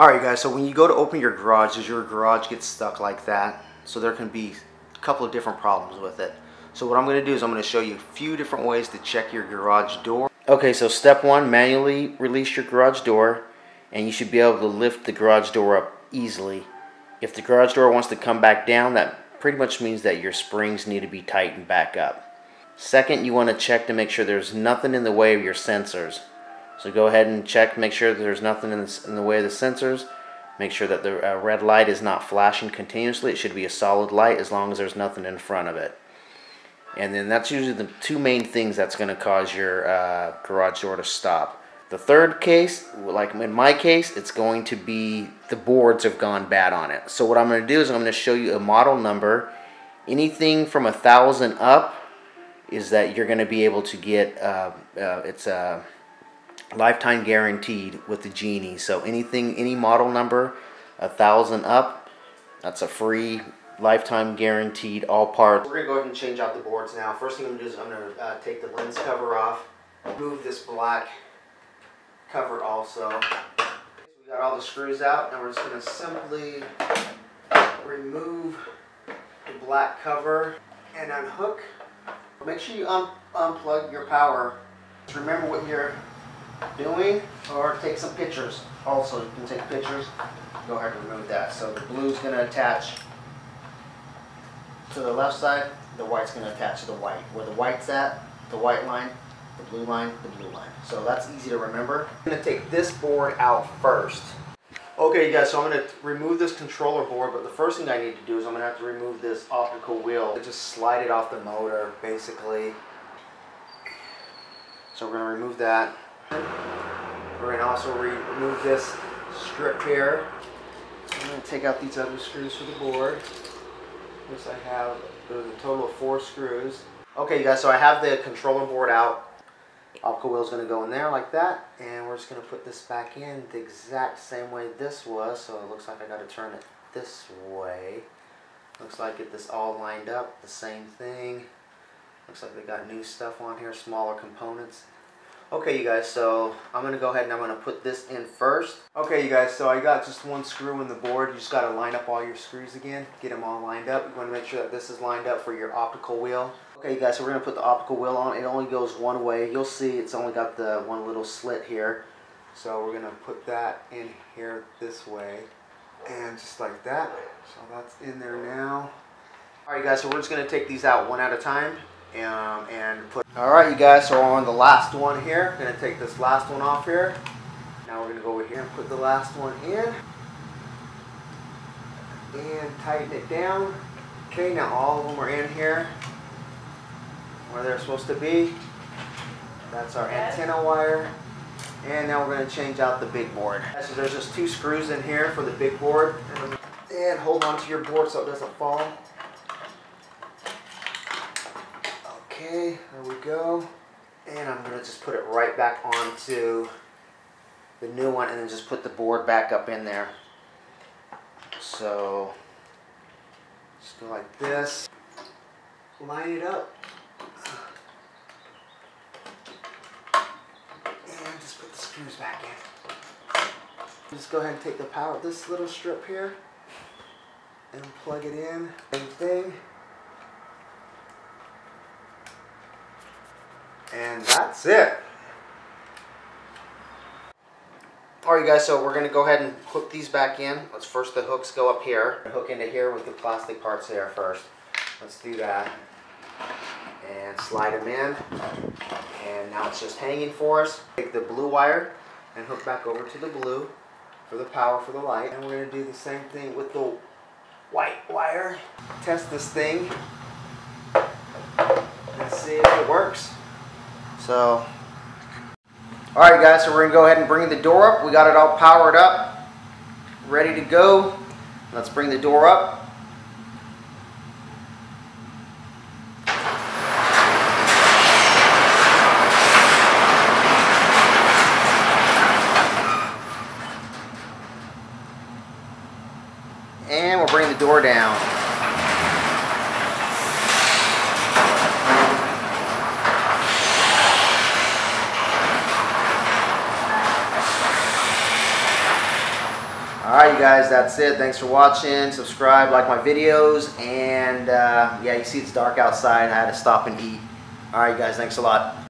Alright guys, so when you go to open your garage, does your garage get stuck like that? So there can be a couple of different problems with it. So what I'm going to do is I'm going to show you a few different ways to check your garage door. Okay, so step one, manually release your garage door and you should be able to lift the garage door up easily. If the garage door wants to come back down, that pretty much means that your springs need to be tightened back up. Second, you want to check to make sure there's nothing in the way of your sensors. So go ahead and check, make sure that there's nothing in the, in the way of the sensors. Make sure that the uh, red light is not flashing continuously. It should be a solid light as long as there's nothing in front of it. And then that's usually the two main things that's going to cause your uh, garage door to stop. The third case, like in my case, it's going to be the boards have gone bad on it. So what I'm going to do is I'm going to show you a model number. Anything from a thousand up is that you're going to be able to get, uh, uh, it's a lifetime guaranteed with the Genie. So anything, any model number, a thousand up, that's a free lifetime guaranteed all parts. We're to go ahead and change out the boards now. First thing I'm to do is I'm to uh, take the lens cover off, remove this black cover also. We got all the screws out and we're just to simply remove the black cover and unhook Make sure you un unplug your power. Remember what you're doing or take some pictures. Also, you can take pictures. Go ahead and remove that. So the blue is going to attach to the left side, the white's going to attach to the white. Where the white's at, the white line, the blue line, the blue line. So that's easy to remember. I'm going to take this board out first. Okay guys, so I'm going to remove this controller board, but the first thing I need to do is I'm going to have to remove this optical wheel. Just slide it off the motor, basically. So we're going to remove that. We're going to also re remove this strip here. I'm going to take out these other screws for the board. This I have, there's a total of four screws. Okay you guys, so I have the controller board out. Optical wheel is going to go in there like that and we're just going to put this back in the exact same way this was so it looks like I got to turn it this way looks like it this all lined up the same thing looks like they got new stuff on here smaller components okay you guys so I'm gonna go ahead and I'm gonna put this in first okay you guys so I got just one screw in the board you just got to line up all your screws again get them all lined up you want to make sure that this is lined up for your optical wheel Okay you guys, so we're going to put the optical wheel on. It only goes one way. You'll see it's only got the one little slit here. So we're going to put that in here this way. And just like that. So that's in there now. Alright guys, so we're just going to take these out one at a time. Um, and put. Alright you guys, so on the last one here. I'm going to take this last one off here. Now we're going to go over here and put the last one in. And tighten it down. Okay, now all of them are in here where they're supposed to be. That's our antenna wire. And now we're going to change out the big board. So there's just two screws in here for the big board. And hold on to your board so it doesn't fall. Okay, there we go. And I'm going to just put it right back onto the new one and then just put the board back up in there. So, just go like this. Line it up. And just put the screws back in. Just go ahead and take the power this little strip here and plug it in. Same thing. And that's it. Alright guys, so we're going to go ahead and hook these back in. Let's first the hooks go up here. Hook into here with the plastic parts there first. Let's do that. And slide them in and now it's just hanging for us. Take the blue wire and hook back over to the blue for the power for the light. And we're going to do the same thing with the white wire. Test this thing and see if it works. So, alright guys, so we're going to go ahead and bring the door up. We got it all powered up, ready to go. Let's bring the door up. door down. Alright you guys, that's it. Thanks for watching. Subscribe, like my videos, and uh, yeah, you see it's dark outside. I had to stop and eat. Alright you guys, thanks a lot.